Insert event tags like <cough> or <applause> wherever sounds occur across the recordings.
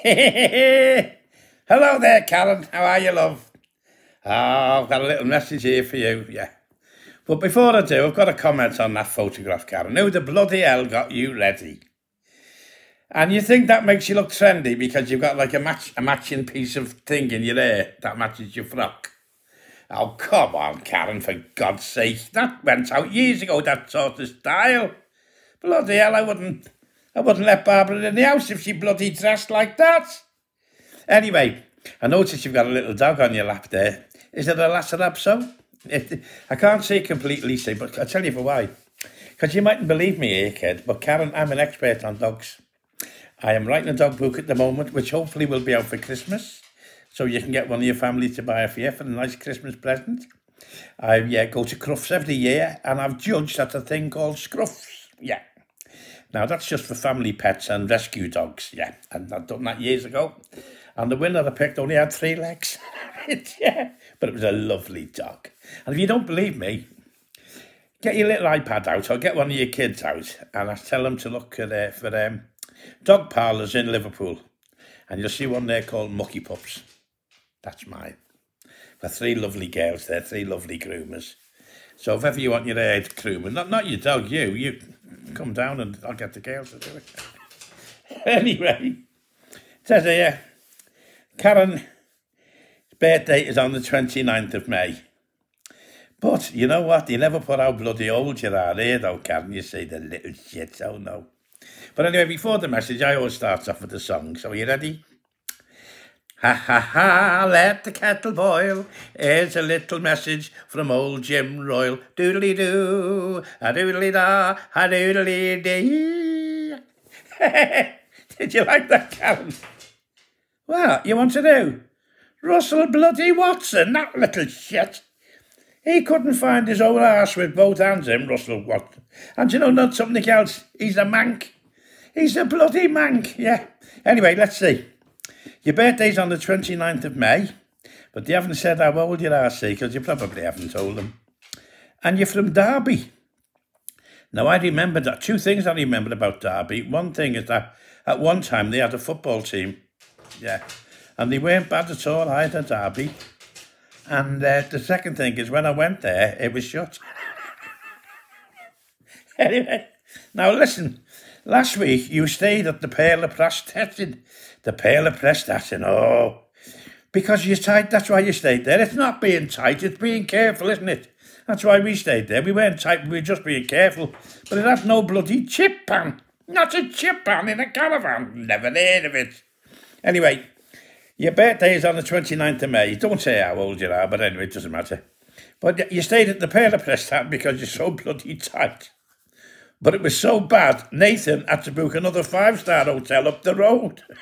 <laughs> Hello there, Karen. How are you, love? Oh, I've got a little message here for you, yeah. But before I do, I've got a comment on that photograph, Karen. Who the bloody hell got you ready? And you think that makes you look trendy because you've got like a match a matching piece of thing in your hair that matches your frock. Oh, come on, Karen, for God's sake. That went out years ago, that sort of style. Bloody hell, I wouldn't I wouldn't let Barbara in the house if she bloody dressed like that. Anyway, I noticed you've got a little dog on your lap there. Is it a Lhasa Apso? I can't say completely say, but I'll tell you for why. Because you mightn't believe me here, kid, but Karen, I'm an expert on dogs. I am writing a dog book at the moment, which hopefully will be out for Christmas. So you can get one of your family to buy a for you for a nice Christmas present. I yeah, go to Crufts every year and I've judged at a thing called Scruffs. Yeah. Now that's just for family pets and rescue dogs. Yeah. And I've done that years ago. And the winner I picked only had three legs. <laughs> yeah. But it was a lovely dog. And if you don't believe me, get your little iPad out or get one of your kids out and I tell them to look at, uh, for um, dog parlours in Liverpool. And you'll see one there called Mucky Pups. That's mine. For three lovely girls there, three lovely groomers. So if ever you want your head groomer, not, not your dog, you, you come down and I'll get the girls to do it. <laughs> anyway, it says here, Karen's birthday is on the 29th of May. But you know what? You never put how bloody old you are here, though, Karen. You see the little shit, oh no. But anyway, before the message, I always start off with a song. So are you ready? Ha ha ha, let the kettle boil. Here's a little message from old Jim Royle. Doodly doo, a doodly da, a doodly dee. <laughs> Did you like that, Karen? What you want to do? Russell bloody Watson, that little shit. He couldn't find his own arse with both hands, him, Russell Watson. And you know, not something else, he's a mank. He's a bloody mank, yeah. Anyway, let's see. Your birthday's on the 29th of May, but they haven't said how old you are, see, because you probably haven't told them. And you're from Derby. Now, I remember that two things I remember about Derby. One thing is that at one time they had a football team, yeah, and they weren't bad at all either, Derby. And uh, the second thing is when I went there, it was shut. <laughs> anyway, now listen, last week you stayed at the Pearl of Prestatyn the Pearl of Prestatyn. Oh, because you're tight, that's why you stayed there. It's not being tight, it's being careful, isn't it? That's why we stayed there. We weren't tight, we were just being careful. But it has no bloody chip pan. Not a chip pan in a caravan. Never heard of it. Anyway, your birthday is on the 29th of May. Don't say how old you are, but anyway, it doesn't matter. But you stayed at the Pearl of Prestatyn because you're so bloody tight. But it was so bad, Nathan had to book another five-star hotel up the road. <laughs>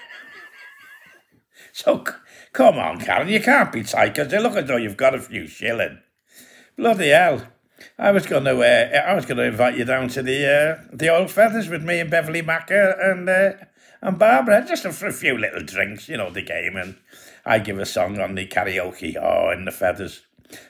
So come on, Karen, you can't be because look as though you've got a few shilling. Bloody hell. I was going to, uh, I was going to invite you down to the uh, the old feathers with me and Beverley Macca and uh, and Barbara, just for a few little drinks, you know, the game, and I give a song on the karaoke. Oh, in the feathers,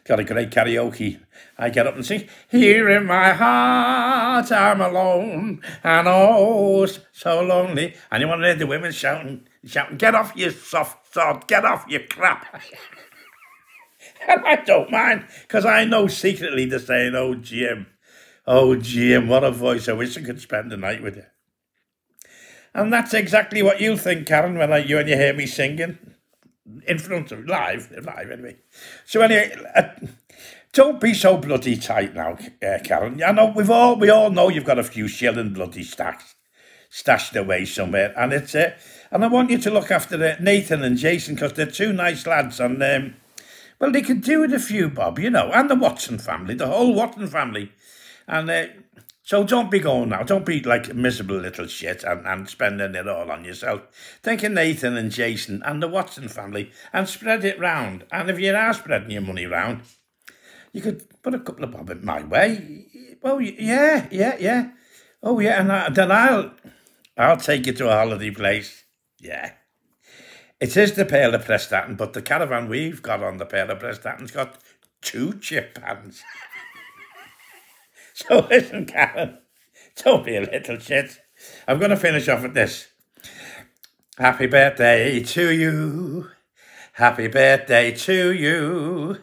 got a great karaoke. I get up and sing, Here in my heart I'm alone and oh so lonely. And you want to hear the women shouting, shouting, Get off, you soft sod, get off, you crap. <laughs> and I don't mind, because I know secretly they're saying, Oh, Jim, oh, Jim, what a voice. I wish I could spend the night with you. And that's exactly what you think, Karen, when I, you and you hear me singing in front of live, live anyway. So anyway, uh, don't be so bloody tight now, uh, Karen. I know we've all we all know you've got a few shilling bloody stacks stashed away somewhere, and it's uh, and I want you to look after uh, Nathan and Jason because they're two nice lads, and um, well, they can do with a few, Bob, you know, and the Watson family, the whole Watson family, and. Uh, so don't be going now. Don't be like miserable little shit and, and spending it all on yourself. Think of Nathan and Jason and the Watson family and spread it round. And if you are spreading your money round, you could put a couple of bob in my way. Well, yeah, yeah, yeah. Oh, yeah, and I, then I'll, I'll take you to a holiday place. Yeah. It is the Pearl of Prestatyn, but the caravan we've got on the Pearl of Prestatyn's got two chip pans. <laughs> <laughs> so listen, Karen, don't be a little shit. I'm going to finish off with this. Happy birthday to you. Happy birthday to you.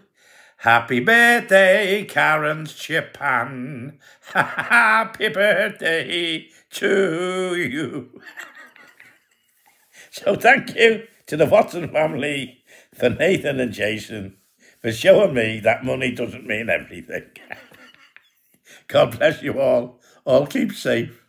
Happy birthday, Karen's Japan. <laughs> Happy birthday to you. <laughs> so thank you to the Watson family, for Nathan and Jason, for showing me that money doesn't mean everything. God bless you all. All keep safe.